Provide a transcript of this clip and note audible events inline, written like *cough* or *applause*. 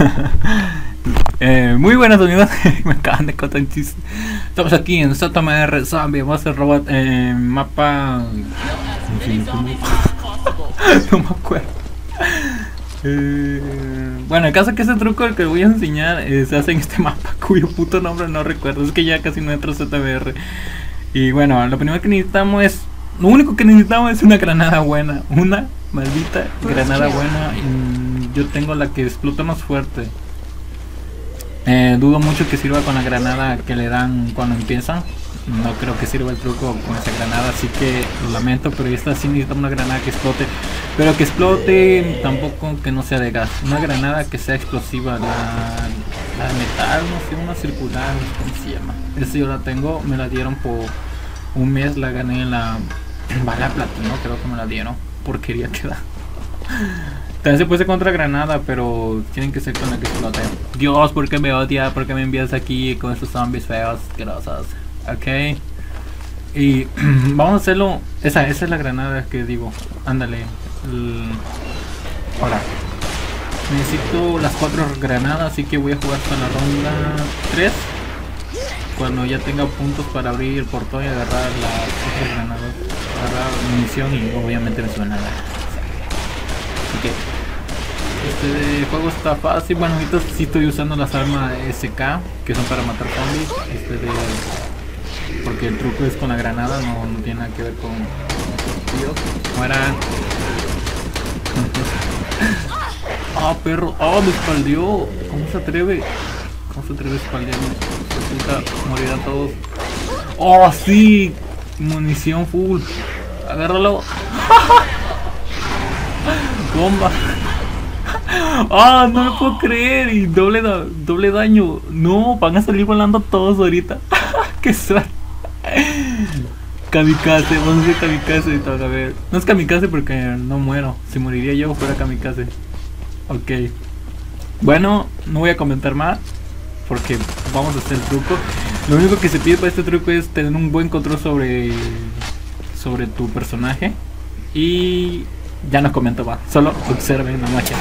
*laughs* eh, muy buenas unidades, *laughs* me acaban de contar un chiste. Estamos aquí en ZMR Zombie, vamos a hacer robot eh, mapa. *laughs* no me acuerdo. Eh, bueno, el caso es que ese truco el que voy a enseñar se hace en este mapa cuyo puto nombre no recuerdo. Es que ya casi no entro ZBR. Y bueno, lo primero que necesitamos es. Lo único que necesitamos es una granada buena. Una maldita granada buena. Y yo tengo la que explota más fuerte. Eh, dudo mucho que sirva con la granada que le dan cuando empiezan. No creo que sirva el truco con esa granada, así que lo lamento, pero esta sí necesita una granada que explote. Pero que explote tampoco que no sea de gas. Una granada que sea explosiva. La, la metal, no sé, una circular, ¿cómo se llama? Esa yo la tengo, me la dieron por un mes, la gané en la bala platino, creo que me la dieron. Porquería que da. También se puede contra granada, pero tienen que ser con la que explote. Dios, ¿por qué me odia? ¿Por qué me envías aquí con estos zombies feos? Grosas. Ok. Y *clears throat* vamos a hacerlo. Esa, esa es la granada que digo. Ándale. Ahora. Necesito las cuatro granadas, así que voy a jugar hasta la ronda 3. Cuando ya tenga puntos para abrir el portón y agarrar las granadas. Agarrar munición y obviamente me suena que este juego está fácil. Bueno, ahorita sí estoy usando las armas SK que son para matar zombies. Este de porque el truco es con la granada, no, no tiene nada que ver con. Mueran. *laughs* ah, perro. Ah, me espaldió. ¿Cómo se atreve? ¿Cómo se atreve a espaldearme? morir a todos. Oh, sí. Munición full. Agárralo. *laughs* Bomba. Ah, no me puedo creer. Y doble, doble daño. No, van a salir volando todos ahorita. *laughs* Qué suerte. Kamikaze, vamos a hacer kamikaze a ver. No es kamikaze porque no muero. Si moriría yo fuera kamikaze. Ok. Bueno, no voy a comentar más. Porque vamos a hacer el truco. Lo único que se pide para este truco es tener un buen control sobre sobre tu personaje. Y ya no comento más. Solo observen la magia.